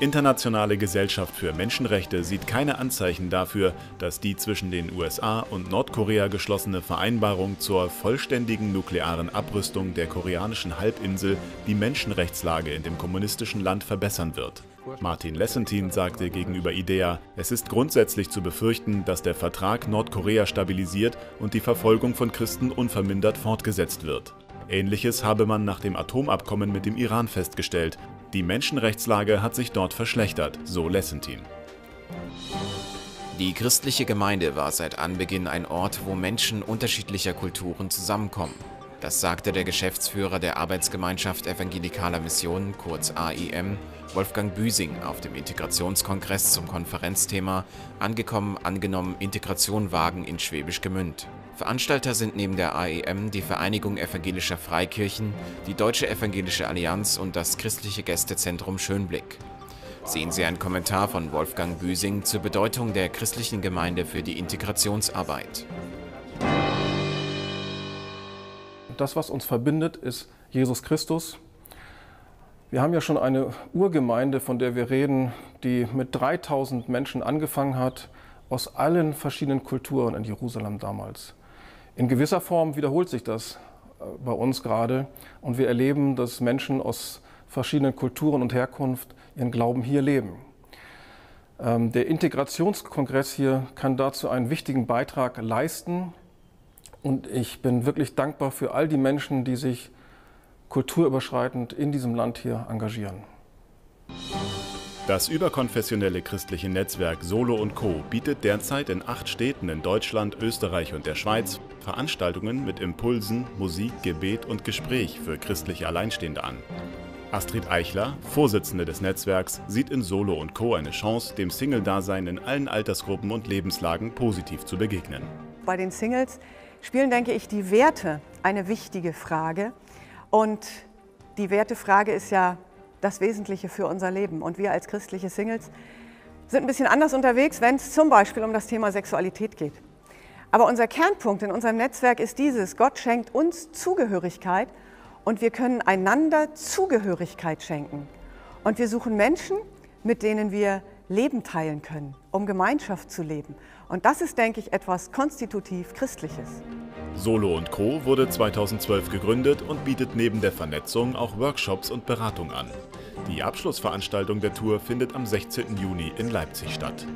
Internationale Gesellschaft für Menschenrechte sieht keine Anzeichen dafür, dass die zwischen den USA und Nordkorea geschlossene Vereinbarung zur vollständigen nuklearen Abrüstung der koreanischen Halbinsel die Menschenrechtslage in dem kommunistischen Land verbessern wird. Martin Lessentin sagte gegenüber IDEA, es ist grundsätzlich zu befürchten, dass der Vertrag Nordkorea stabilisiert und die Verfolgung von Christen unvermindert fortgesetzt wird. Ähnliches habe man nach dem Atomabkommen mit dem Iran festgestellt, die Menschenrechtslage hat sich dort verschlechtert, so Lessentin. Die christliche Gemeinde war seit Anbeginn ein Ort, wo Menschen unterschiedlicher Kulturen zusammenkommen. Das sagte der Geschäftsführer der Arbeitsgemeinschaft Evangelikaler Missionen, kurz AIM, Wolfgang Büsing, auf dem Integrationskongress zum Konferenzthema Angekommen, angenommen, Integration wagen in Schwäbisch Gemünd. Veranstalter sind neben der AEM die Vereinigung evangelischer Freikirchen, die Deutsche Evangelische Allianz und das christliche Gästezentrum Schönblick. Sehen Sie einen Kommentar von Wolfgang Büsing zur Bedeutung der christlichen Gemeinde für die Integrationsarbeit. Das, was uns verbindet, ist Jesus Christus. Wir haben ja schon eine Urgemeinde, von der wir reden, die mit 3000 Menschen angefangen hat, aus allen verschiedenen Kulturen in Jerusalem damals. In gewisser Form wiederholt sich das äh, bei uns gerade und wir erleben, dass Menschen aus verschiedenen Kulturen und Herkunft ihren Glauben hier leben. Ähm, der Integrationskongress hier kann dazu einen wichtigen Beitrag leisten und ich bin wirklich dankbar für all die Menschen, die sich kulturüberschreitend in diesem Land hier engagieren. Das überkonfessionelle christliche Netzwerk Solo und Co. bietet derzeit in acht Städten in Deutschland, Österreich und der Schweiz Veranstaltungen mit Impulsen, Musik, Gebet und Gespräch für christliche Alleinstehende an. Astrid Eichler, Vorsitzende des Netzwerks, sieht in Solo und Co. eine Chance, dem Single-Dasein in allen Altersgruppen und Lebenslagen positiv zu begegnen. Bei den Singles spielen, denke ich, die Werte eine wichtige Frage. Und die Wertefrage ist ja das Wesentliche für unser Leben. Und wir als christliche Singles sind ein bisschen anders unterwegs, wenn es zum Beispiel um das Thema Sexualität geht. Aber unser Kernpunkt in unserem Netzwerk ist dieses, Gott schenkt uns Zugehörigkeit und wir können einander Zugehörigkeit schenken. Und wir suchen Menschen, mit denen wir Leben teilen können, um Gemeinschaft zu leben. Und das ist, denke ich, etwas konstitutiv Christliches. Solo und Co. wurde 2012 gegründet und bietet neben der Vernetzung auch Workshops und Beratung an. Die Abschlussveranstaltung der Tour findet am 16. Juni in Leipzig statt.